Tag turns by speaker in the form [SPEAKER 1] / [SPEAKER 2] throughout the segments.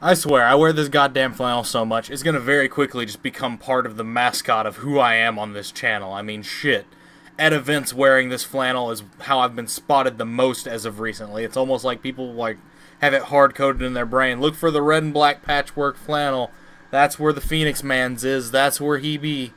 [SPEAKER 1] I swear, I wear this goddamn flannel so much, it's gonna very quickly just become part of the mascot of who I am on this channel. I mean, shit. At events, wearing this flannel is how I've been spotted the most as of recently. It's almost like people, like, have it hard-coded in their brain. Look for the red and black patchwork flannel. That's where the Phoenix Man's is. That's where he be.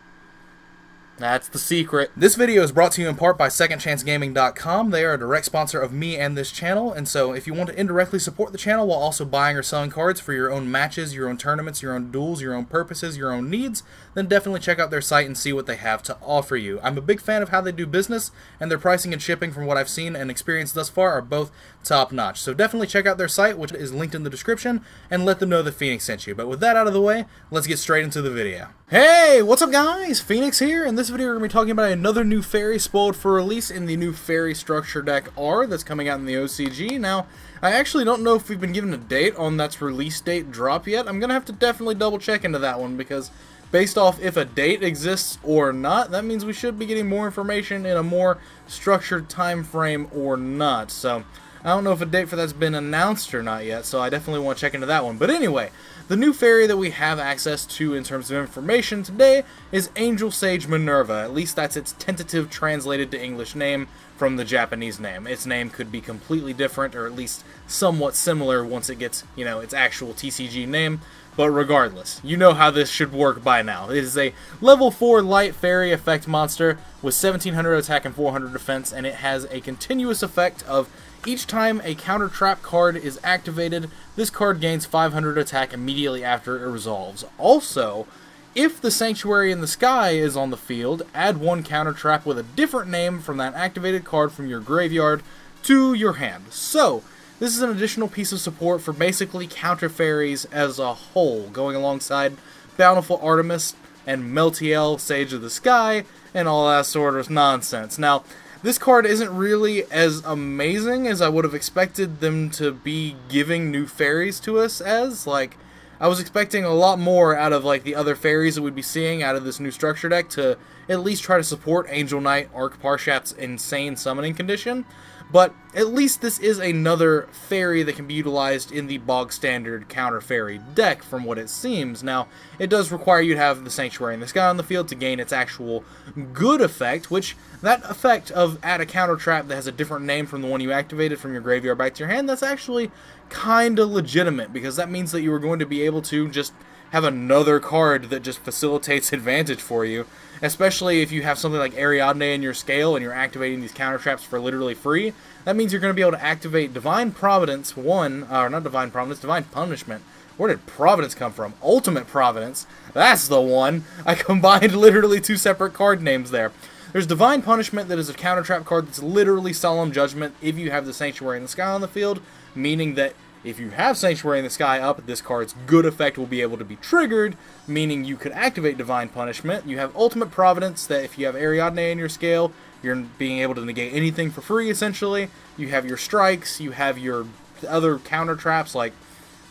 [SPEAKER 1] That's the secret.
[SPEAKER 2] This video is brought to you in part by SecondChanceGaming.com. They are a direct sponsor of me and this channel, and so if you want to indirectly support the channel while also buying or selling cards for your own matches, your own tournaments, your own duels, your own purposes, your own needs, then definitely check out their site and see what they have to offer you. I'm a big fan of how they do business, and their pricing and shipping from what I've seen and experienced thus far are both top notch. So definitely check out their site, which is linked in the description, and let them know that Phoenix sent you. But with that out of the way, let's get straight into the video.
[SPEAKER 1] Hey, what's up guys? Phoenix here. In this video we're going to be talking about another new fairy spoiled for release in the new fairy structure deck R that's coming out in the OCG. Now, I actually don't know if we've been given a date on that's release date drop yet. I'm going to have to definitely double check into that one because based off if a date exists or not, that means we should be getting more information in a more structured time frame or not. So, I don't know if a date for that's been announced or not yet, so I definitely want to check into that one. But anyway, the new fairy that we have access to in terms of information today is Angel Sage Minerva. At least that's its tentative translated to English name from the Japanese name. Its name could be completely different or at least somewhat similar once it gets, you know, its actual TCG name. But regardless, you know how this should work by now. It is a level 4 light fairy effect monster with 1700 attack and 400 defense, and it has a continuous effect of each time a counter trap card is activated, this card gains 500 attack immediately after it resolves. Also, if the Sanctuary in the Sky is on the field, add one counter trap with a different name from that activated card from your graveyard to your hand. So, this is an additional piece of support for basically counter fairies as a whole, going alongside Bountiful Artemis and Meltiel, Sage of the Sky, and all that sort of nonsense. Now, this card isn't really as amazing as I would have expected them to be giving new fairies to us as. Like, I was expecting a lot more out of like the other fairies that we'd be seeing out of this new structure deck to at least try to support Angel Knight Arc Parshath's insane summoning condition. But at least this is another fairy that can be utilized in the bog standard counter fairy deck from what it seems. Now, it does require you to have the Sanctuary in the Sky on the field to gain its actual good effect, which that effect of add a counter trap that has a different name from the one you activated from your graveyard back to your hand, that's actually kinda legitimate because that means that you are going to be able to just have another card that just facilitates advantage for you. Especially if you have something like Ariadne in your scale and you're activating these counter traps for literally free. That means you're going to be able to activate Divine Providence 1, or not Divine Providence, Divine Punishment. Where did Providence come from? Ultimate Providence. That's the one. I combined literally two separate card names there. There's Divine Punishment that is a counter trap card that's literally Solemn Judgment if you have the Sanctuary in the Sky on the field, meaning that if you have Sanctuary in the Sky up, this card's good effect will be able to be triggered, meaning you could activate Divine Punishment. You have Ultimate Providence, that if you have Ariadne in your scale, you're being able to negate anything for free, essentially. You have your strikes, you have your other counter traps like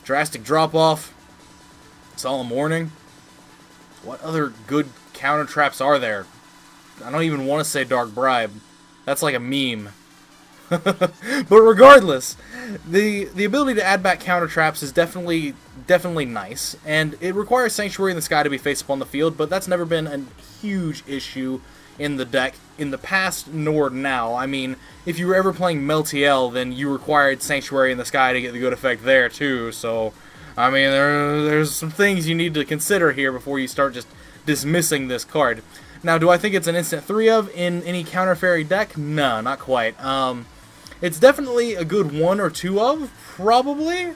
[SPEAKER 1] Drastic Drop-Off, Solemn Warning. What other good counter traps are there? I don't even want to say Dark Bribe. That's like a meme. but regardless, the the ability to add back counter traps is definitely definitely nice, and it requires Sanctuary in the Sky to be face up on the field, but that's never been a huge issue in the deck in the past nor now. I mean, if you were ever playing Meltiel, then you required Sanctuary in the Sky to get the good effect there too, so I mean, there, there's some things you need to consider here before you start just dismissing this card. Now, do I think it's an instant 3 of in any counter fairy deck? No, not quite. Um, it's definitely a good one or two of, probably.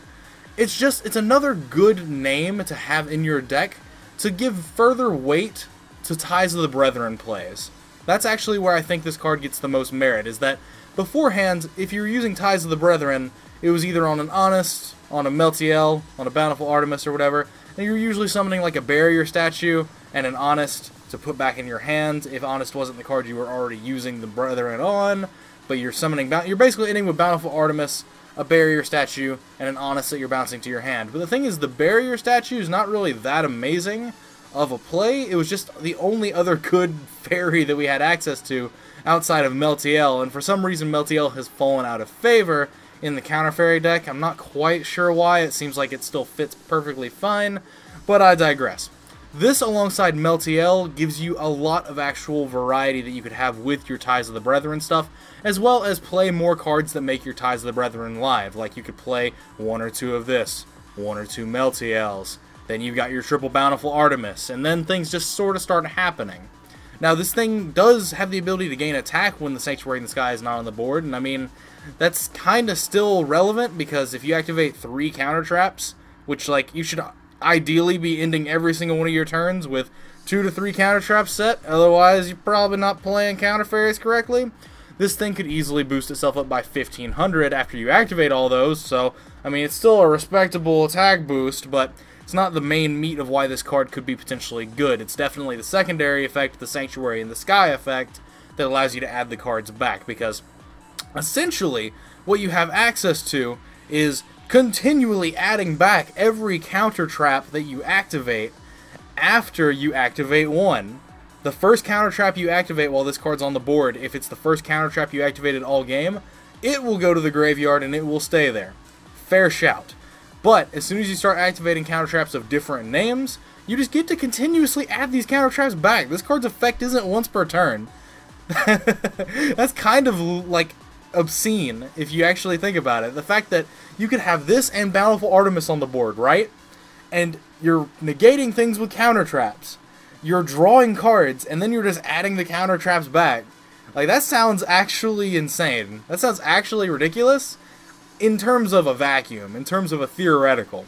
[SPEAKER 1] It's just, it's another good name to have in your deck to give further weight to Ties of the Brethren plays. That's actually where I think this card gets the most merit, is that beforehand, if you're using Ties of the Brethren, it was either on an Honest, on a Meltiel, on a Bountiful Artemis, or whatever, and you're usually summoning like a Barrier statue and an Honest to put back in your hand if Honest wasn't the card you were already using the Brethren on, but you're summoning, you're basically ending with Bountiful Artemis, a barrier statue, and an Honest that you're bouncing to your hand. But the thing is, the barrier statue is not really that amazing of a play. It was just the only other good fairy that we had access to outside of Meltiel, and for some reason Meltiel has fallen out of favor in the Counter Fairy deck. I'm not quite sure why. It seems like it still fits perfectly fine, but I digress. This, alongside Meltiel, gives you a lot of actual variety that you could have with your Ties of the Brethren stuff, as well as play more cards that make your Ties of the Brethren live. Like you could play one or two of this, one or two Meltiels, then you've got your Triple Bountiful Artemis, and then things just sort of start happening. Now, this thing does have the ability to gain attack when the Sanctuary in the Sky is not on the board, and I mean, that's kind of still relevant because if you activate three counter traps, which, like, you should ideally be ending every single one of your turns with two to three counter traps set. Otherwise, you're probably not playing counter fairies correctly. This thing could easily boost itself up by 1500 after you activate all those. So, I mean, it's still a respectable attack boost, but it's not the main meat of why this card could be potentially good. It's definitely the secondary effect, the Sanctuary in the Sky effect, that allows you to add the cards back. Because essentially, what you have access to is continually adding back every counter trap that you activate after you activate one. The first counter trap you activate while this card's on the board, if it's the first counter trap you activated all game, it will go to the graveyard and it will stay there. Fair shout. But as soon as you start activating counter traps of different names, you just get to continuously add these counter traps back. This card's effect isn't once per turn. That's kind of like obscene if you actually think about it. The fact that you could have this and Bountiful Artemis on the board, right? And you're negating things with counter traps. You're drawing cards, and then you're just adding the counter traps back. Like, that sounds actually insane. That sounds actually ridiculous in terms of a vacuum, in terms of a theoretical.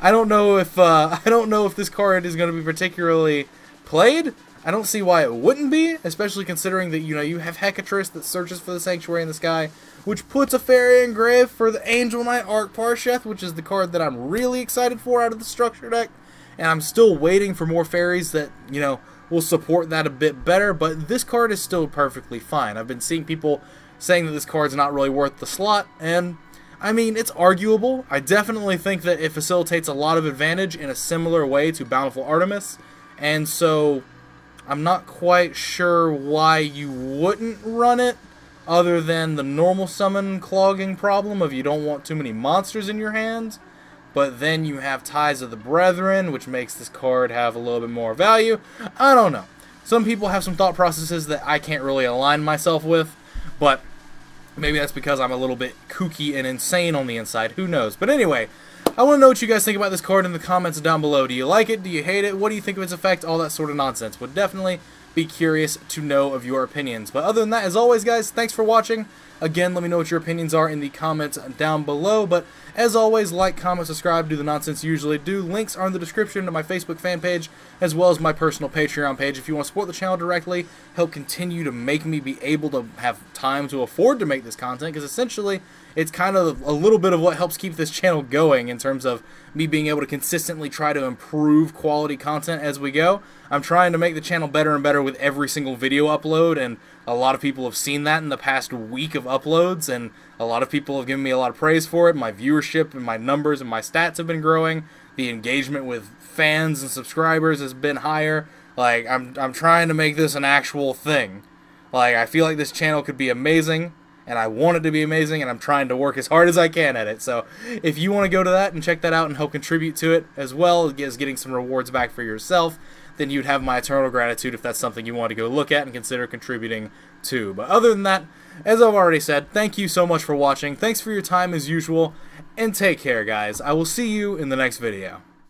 [SPEAKER 1] I don't know if, uh, I don't know if this card is going to be particularly played, I don't see why it wouldn't be, especially considering that, you know, you have Hecatrice that searches for the Sanctuary in the Sky, which puts a Fairy Engrave for the Angel Knight Arc Parshath, which is the card that I'm really excited for out of the structure deck. And I'm still waiting for more fairies that, you know, will support that a bit better, but this card is still perfectly fine. I've been seeing people saying that this card's not really worth the slot, and I mean, it's arguable. I definitely think that it facilitates a lot of advantage in a similar way to Bountiful Artemis, and so I'm not quite sure why you wouldn't run it, other than the normal summon clogging problem of you don't want too many monsters in your hands. But then you have Ties of the Brethren, which makes this card have a little bit more value. I don't know. Some people have some thought processes that I can't really align myself with, but maybe that's because I'm a little bit kooky and insane on the inside. Who knows? But anyway, I want to know what you guys think about this card in the comments down below. Do you like it? Do you hate it? What do you think of its effect? All that sort of nonsense. Would definitely be curious to know of your opinions. But other than that, as always, guys, thanks for watching. Again, let me know what your opinions are in the comments down below. But as always, like, comment, subscribe, do the nonsense you usually do. Links are in the description to my Facebook fan page, as well as my personal Patreon page. If you want to support the channel directly, help continue to make me be able to have time to afford to make this content, because essentially, it's kind of a little bit of what helps keep this channel going in terms of me being able to consistently try to improve quality content as we go. I'm trying to make the channel better and better with every single video upload, and a lot of people have seen that in the past week of uploads, and a lot of people have given me a lot of praise for it. My viewership and my numbers and my stats have been growing. The engagement with fans and subscribers has been higher. Like, I'm, I'm trying to make this an actual thing. Like, I feel like this channel could be amazing and I want it to be amazing, and I'm trying to work as hard as I can at it. So if you want to go to that and check that out and help contribute to it, as well as getting some rewards back for yourself, then you'd have my eternal gratitude if that's something you want to go look at and consider contributing to. But other than that, as I've already said, thank you so much for watching. Thanks for your time as usual, and take care, guys. I will see you in the next video.